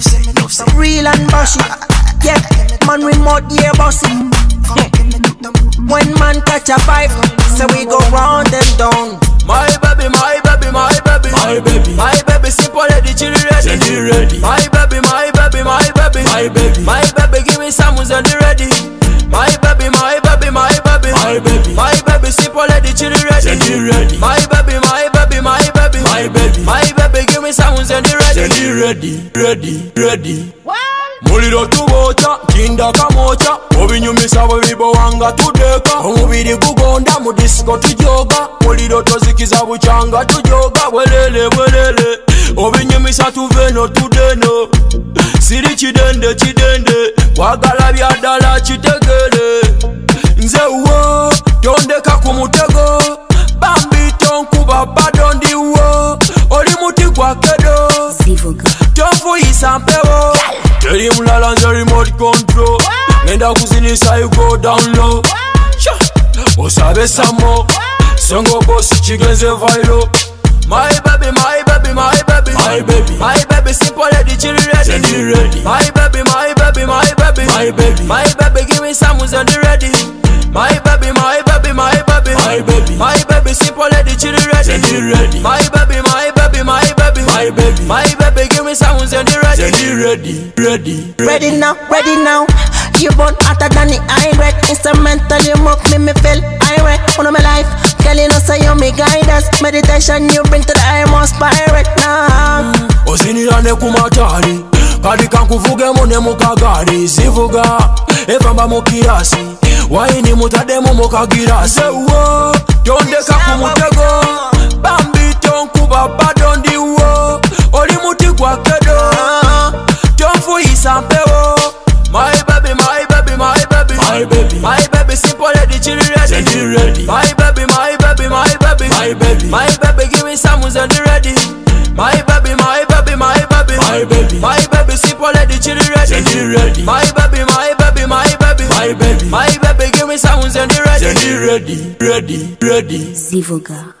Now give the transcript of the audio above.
Real and bushy. Yeah, man remote gear bossy. When man catch a vibe, so we go round and down. My baby, my baby, my baby, My baby. my baby, simple lady, chili ready, Chili ready. My baby, my baby, my baby, My baby. my baby, give me some who's ready. My baby, my baby, my baby, My baby. my baby, simple lady, chili ready, Chili ready. My baby, my baby, my baby, My baby, give me sounds and they ready. Send it ready, ready, ready. Muliro tubocha, kinda kamocha Obinyumisa bwebibo wanga tudeka Omubiri gugonda mu disco tujoga Muliro tozikiza buchanga tujoga Bwelele bwelele Obinyumisa tuveno tudeno Siri chidende chidende. Wagala byadala kitegere Nze uwo, tondeka ku mutego Bambi tonkuba bado ndiwo oli muti gwa kedo Zivuga. tonfuyisa mpewo teri mulala nze remote control ngenda kuzinisa you go down low Sha! osabe samo senga obosi kigenze vairo My baby, my baby, my baby, My baby. my baby, simple lady, chili ready, Chili ready. My baby, my baby, my baby, My baby. my baby, give me some who's ready. My baby, my baby, my baby, My baby. my baby, simple lady, chili ready, Chili ready. My baby, my baby, my baby, My baby. my baby, give me some who's ready. Ready, ready, ready, Ready now, ready now. You born hotter than the irate. Instrumental, you make me me feel irate. One of my life, girl, you know say you me guidance. Meditation you bring to the highest pirate now. ozinira ne ku mataali kali kankuvugemu ne mu kagaali zivuga evamba mu kirasi wayini mutaddemu mu kagirasi wo tondeka ku mutego my baby, simple lady, chili ready, Chili ready. My baby, my baby, my baby, My baby. my baby, give me some who's ready. My baby, my baby, my baby, My baby. my baby, simple lady, chili ready, Chili ready. My baby, my baby, my baby, My baby. my baby, give me some who's ready. ready, ready, ready, ready. Zivuga.